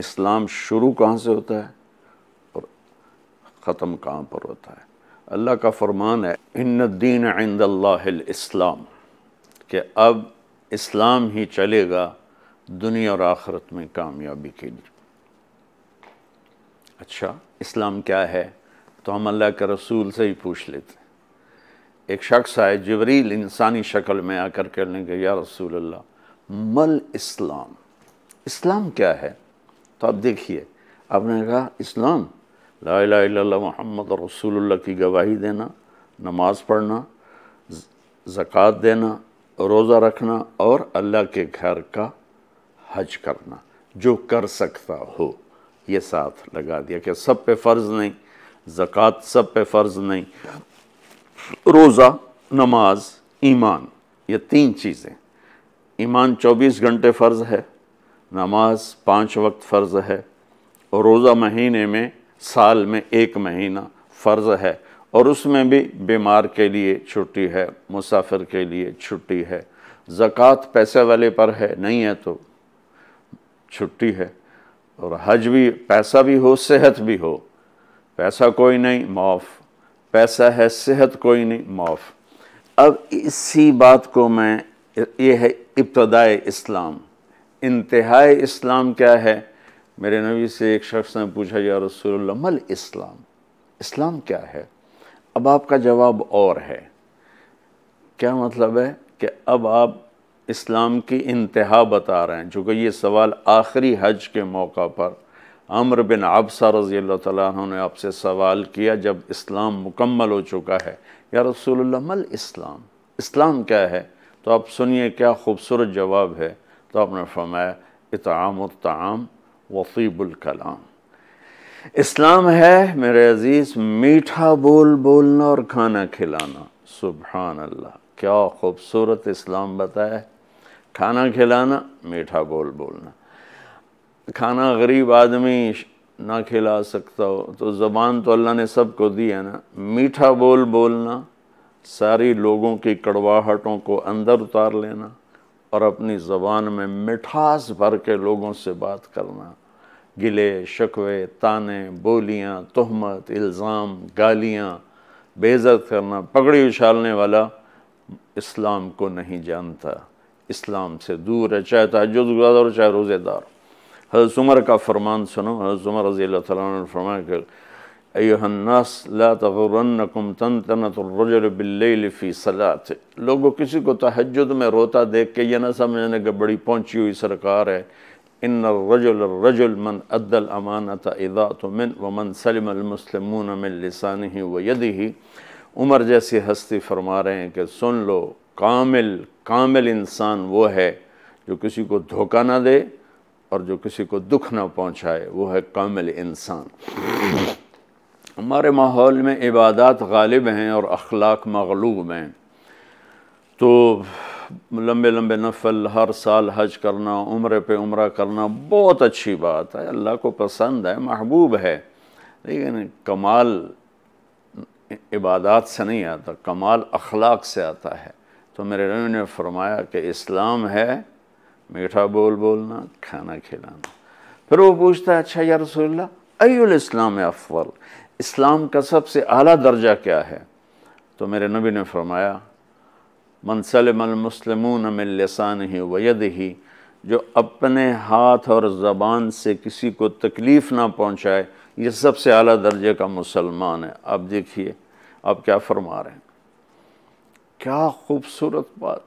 इस्लाम शुरू कहाँ से होता है? और ख़त्म कहाँ पर होता है? अल्लाह का फरमान है इन दीन इस्लाम कि अब इस्लाम ही चलेगा, दुनिया और आखरत में कामयाबी के लिए। अच्छा इस्लाम क्या है? तो हम अल्लाह के रसूल से ही पूछ लेते हैं। एक शख्स आए, जबरील इंसानी शक्ल में आकर कहने के या रसूल अल्लाह मल इस्लाम इस्लाम क्या है? तो आप देखिए, आपने कहा, इस्लाम, ला मोहम्मद रसूलुल्लाह की गवाही देना, नमाज़ पढ़ना ज़क़़त देना, रोज़ा रखना और अल्लाह के घर का हज करना, जो कर सकता हो। ये साथ लगा दिया कि सब पे फ़र्ज़ नहीं, ज़क़़त सब पे फ़र्ज़ नहीं, रोज़ा, नमाज़, ईमान, ये तीन चीज़ें। ईमान 24 घंटे फ़र्ज़ है नमाज़ पाँच वक्त फ़र्ज़ है और रोज़ा महीने में, साल में एक महीना फ़र्ज़ है और उसमें भी बीमार के लिए छुट्टी है, मुसाफिर के लिए छुट्टी है। ज़क़़त पैसे वाले पर है, नहीं है तो छुट्टी है। और हज भी, पैसा भी हो, सेहत भी हो। पैसा कोई नहीं, माफ़। पैसा है, सेहत कोई नहीं, माफ़। अब इसी बात को मैं, ये है इब्तदाई इस्लाम। इंतहाई इस्लाम क्या है? मेरे नबी से एक शख्स ने पूछा, या रसूलुल्लाह, मल इस्लाम? इस्लाम क्या है? अब आपका जवाब और है। क्या मतलब है कि अब आप इस्लाम की इंतहा बता रहे हैं? चूँकि ये सवाल आखिरी हज के मौका पर अमर बिन आबसा रज़ी अल्लाह ने आपसे सवाल किया, जब इस्लाम मुकम्मल हो चुका है। या रसूलुल्लाह, मल इस्लाम? इस्लाम क्या है? तो आप सुनिए, क्या खूबसूरत जवाब है। तो आपने फरमाया इताम ताम वसीबुलकलाम इस्लाम है मेरे अज़ीज़ मीठा बोल बोलना और खाना खिलाना सुबहान अल्लाह क्या खूबसूरत इस्लाम बताया खाना खिलाना मीठा बोल बोलना खाना गरीब आदमी ना खिला सकता हो तो ज़बान तो अल्लाह ने सबको दी है ना मीठा बोल बोलना सारी लोगों की कड़वाहटों को अंदर उतार लेना और अपनी ज़बान में मिठास भर के लोगों से बात करना। गिले, शकवे, ताने, बोलियाँ, तहमत, इल्ज़ाम, गालियाँ बेज़त करना, पगड़ी उछालने वाला इस्लाम को नहीं जानता। इस्लाम से दूर है, चाहे तहजद गुजार चाहे रोज़ेदार। हज़रत उमर का फरमान सुनो। हज़रत उमर रज़ी अल्लाह फरमाया अयहन्नास ला तगरन्नकुम तन तनतरजल बिल्लैल सलात। लोगों, किसी को तहजद में रोता देख के ये ना समझने कि बड़ी पहुँची हुई सरकार है। इन रजुल रजुल मन अद्दल अमानत इदा तो मिन व मन सलमसलमून मिन लसान ही व यदि ही उमर जैसी हस्ती फरमा रहे हैं कि सुन लो, कामिल कामिल इंसान वो है जो किसी को धोखा ना दे और जो किसी को दुख ना पहुँचाए, वो है कामिल इंसान। हमारे माहौल में इबादत गालिब हैं और अखलाक मगलूब हैं। तो लंबे लंबे नफल, हर साल हज करना, उम्र पे उम्र करना बहुत अच्छी बात है। अल्लाह को पसंद है, महबूब है। लेकिन कमाल इबादत से नहीं आता, कमाल अखलाक से आता है। तो मेरे रवि ने फरमाया कि इस्लाम है, मीठा बोल बोलना, खाना खिलाना। फिर वो पूछता है अच्छा या रसोल्ला अयुल इस्लाम अफवल। इस्लाम का सबसे आला दर्जा क्या है? तो मेरे नबी ने फरमाया मनसलमसलमून मिलसान ही वयद ही जो अपने हाथ और ज़बान से किसी को तकलीफ़ ना पहुँचाए, ये सबसे अली दर्जे का मुसलमान है। आप देखिए, आप क्या फरमा रहे हैं? क्या खूबसूरत बात।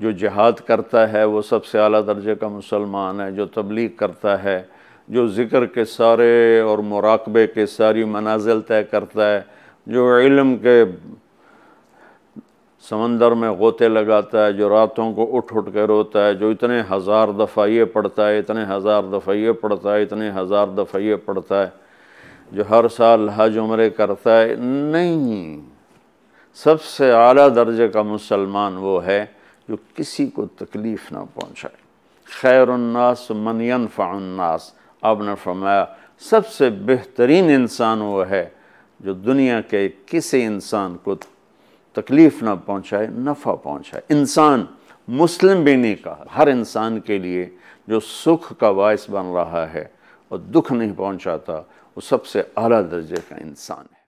जो जिहाद करता है, वो सबसे अली दर्जे का मुसलमान है, जो तबलीग करता है जो ज़िक्र के सारे और मुराकबे के सारी मनाजिल तय करता है, जो इल्म के समंदर में गोते लगाता है, जो रातों को उठ उठ कर रोता है, जो इतने हज़ार दफ़ा ये पढ़ता है, इतने हज़ार दफ़ा ये पढ़ता है, इतने हज़ार दफ़ा ये पढ़ता है, जो हर साल हज उम्र करता है। नहीं, सबसे आला दर्जे का मुसलमान वो है जो किसी को तकलीफ़ ना पहुँचाए। खैरन्नास मनयन आपने फरमाया, सबसे बेहतरीन इंसान वो है जो दुनिया के किसी इंसान को तकलीफ़ ना पहुँचाए, नफ़ा पहुँचाए। इंसान मुस्लिम भी नहीं कहा, हर इंसान के लिए जो सुख का बायस बन रहा है और दुख नहीं पहुँचाता, वो सबसे अला दर्जे का इंसान है।